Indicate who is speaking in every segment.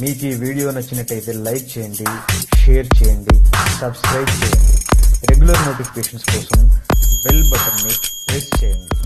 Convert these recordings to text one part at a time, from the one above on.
Speaker 1: మీకు ఈ వీడియో నచ్చినట్టయితే లైక్ చేయండి షేర్ చేయండి సబ్స్క్రైబ్ చేయండి. రెగ్యులర్ నోటిఫికేషన్స్ కోసం బెల్ బటన్ని ప్రెస్ చేయండి.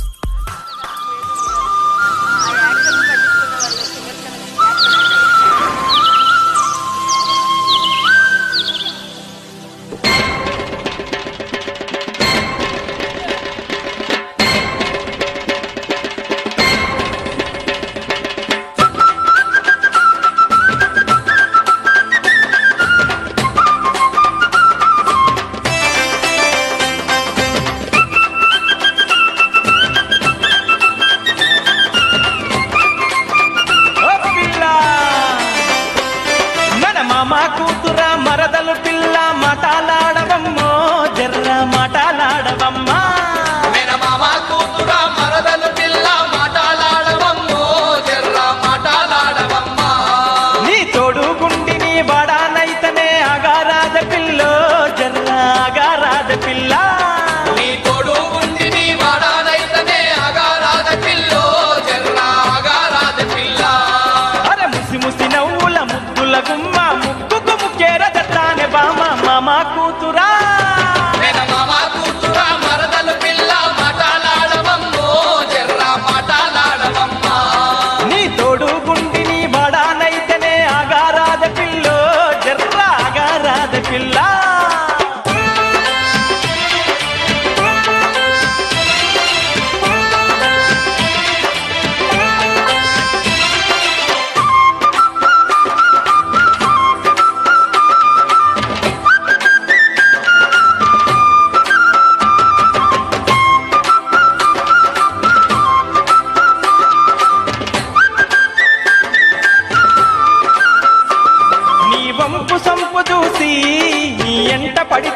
Speaker 2: నవ్వుల ముద్దుల గుమ్మ ముక్కుకు ముక్కేర జట్టానే బామ మామ కూతురా.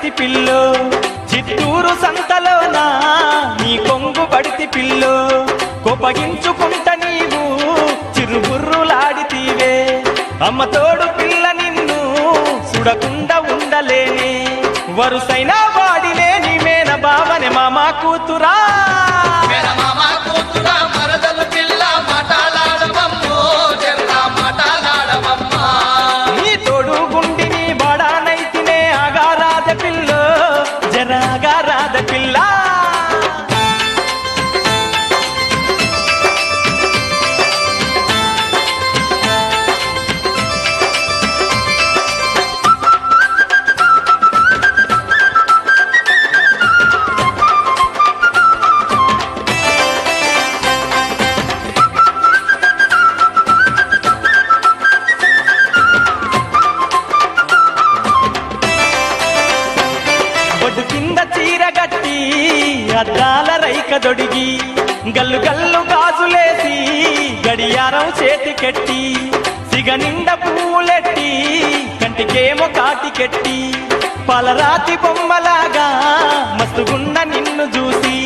Speaker 2: పడితి పిల్లు చిత్తూరు సంతలోనా? నీ కొంగు పడితి పిల్లు కోపగించుకుంట నీవు చిరుగుర్రులాడితీవే అమ్మ తోడు పిల్ల నిన్ను సుడకుండా ఉండలేనే. వరుసైన వాడినే నీ మేన బావనే మామా కూతురా. అద్దాల రైక దొడిగి గల్లు గల్లు గాజులేసి గడియారం చేతికెట్టి సిగ నిండ పూలెట్టి కంటికేమో కాటికెట్టి పలరాతి బొమ్మలాగా మస్తుగున్న నిన్ను చూసి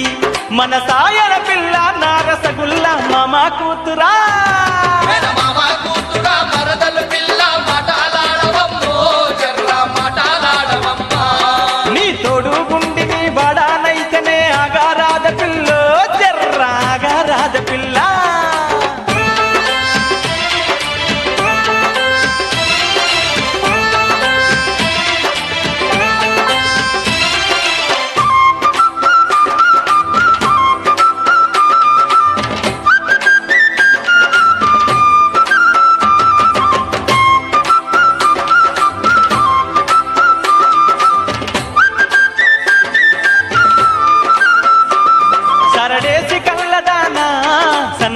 Speaker 2: మన సాయన పిల్ల నారసగుల్ల మామ కూతురా.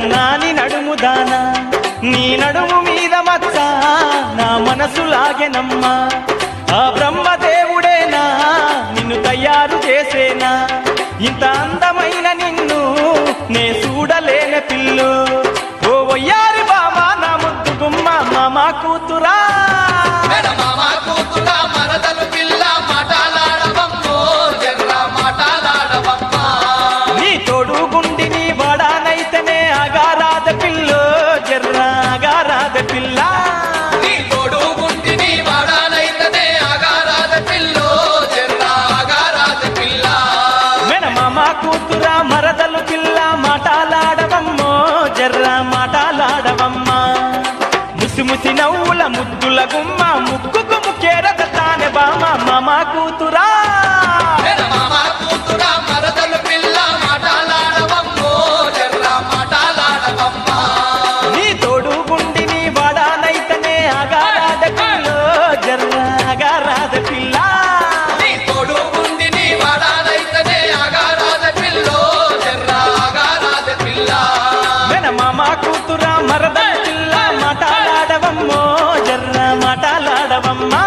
Speaker 2: సన్నాని నడుముదానా నీ నడుము మీద మచ్చ నా మనసు లాగెనమ్మా. ఆ బ్రహ్మదేవుడేనా నిన్ను తయారు చేసేనా? ఇంత అందమైన నిన్ను నే చూడలేని పిల్లు. ముసిముసి నవ్వుల ముద్దుల గుమ్మ ముక్కుకు ముక్కేరత తానే బామ మామ కూతురా. ఆడవమ్మా